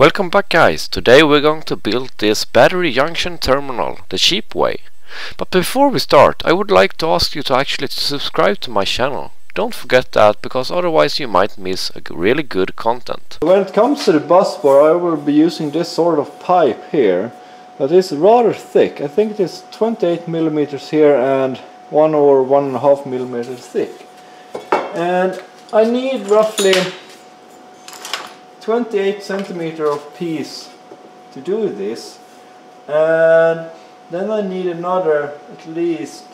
Welcome back guys, today we're going to build this battery junction terminal the cheap way. But before we start I would like to ask you to actually subscribe to my channel. Don't forget that because otherwise you might miss a really good content. When it comes to the bus bar I will be using this sort of pipe here that is rather thick. I think it is 28 millimeters here and one or one and a half millimeters thick. And I need roughly 28 centimeter of piece to do this and then I need another at least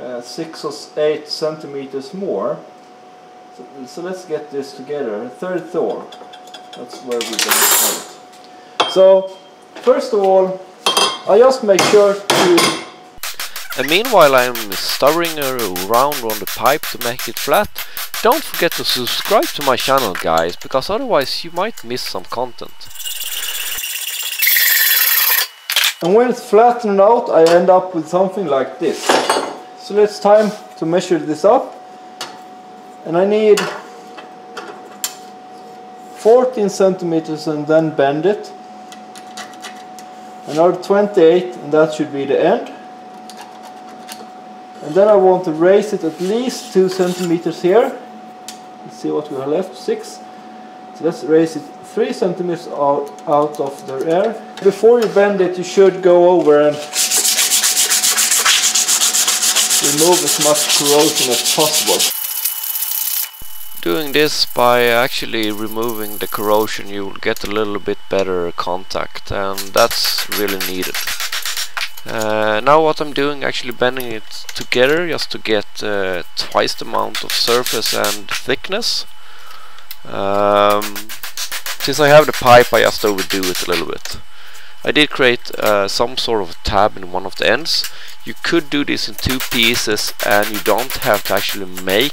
uh, 6 or 8 centimeters more. So, so, let's get this together. Third Thor that's where we're going to start. So first of all I just make sure to and meanwhile I'm stirring around on the pipe to make it flat don't forget to subscribe to my channel guys, because otherwise you might miss some content. And when it's flattened out I end up with something like this. So it's time to measure this up. And I need 14 centimeters and then bend it. Another 28 and that should be the end. And then I want to raise it at least 2 centimeters here Let's see what we have left, 6. So let's raise it 3 centimeters out, out of the air. Before you bend it you should go over and remove as much corrosion as possible. Doing this by actually removing the corrosion you will get a little bit better contact and that's really needed. Uh, now what I'm doing actually bending it together just to get uh, twice the amount of surface and thickness. Um, since I have the pipe I just overdo it a little bit. I did create uh, some sort of tab in one of the ends. You could do this in two pieces and you don't have to actually make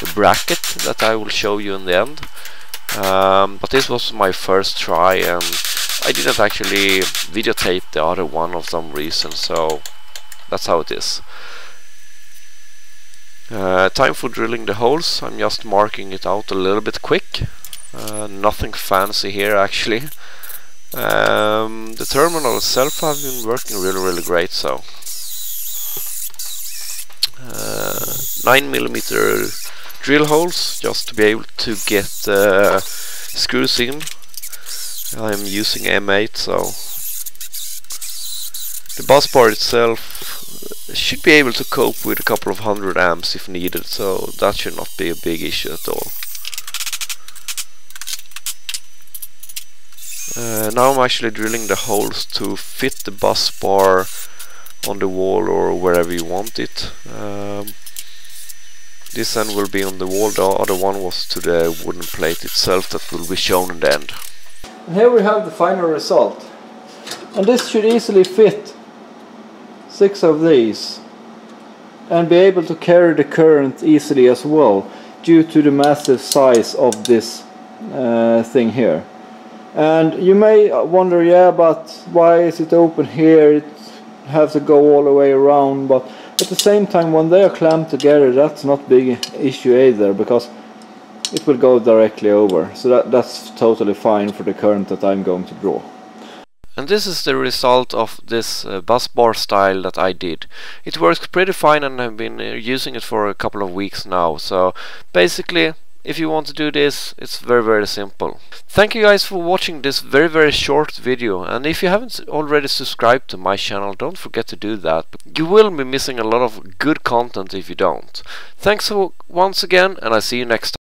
the bracket that I will show you in the end. Um, but this was my first try and I didn't actually videotape the other one of some reason, so that's how it is. Uh, time for drilling the holes. I'm just marking it out a little bit quick. Uh, nothing fancy here actually. Um, the terminal itself has been working really really great so. Uh, 9 millimeter drill holes just to be able to get uh, screws in I'm using M8 so the bus bar itself should be able to cope with a couple of hundred amps if needed so that should not be a big issue at all. Uh, now I'm actually drilling the holes to fit the bus bar on the wall or wherever you want it. Um, this end will be on the wall, the other one was to the wooden plate itself that will be shown in the end. And here we have the final result. And this should easily fit six of these and be able to carry the current easily as well due to the massive size of this uh, thing here. And you may wonder, yeah, but why is it open here? It has to go all the way around, but at the same time when they are clamped together that's not big issue either because it will go directly over. So that, that's totally fine for the current that I'm going to draw. And this is the result of this uh, bus bar style that I did. It works pretty fine and I've been uh, using it for a couple of weeks now. So basically if you want to do this, it's very very simple. Thank you guys for watching this very very short video and if you haven't already subscribed to my channel don't forget to do that. You will be missing a lot of good content if you don't. Thanks once again and I see you next time.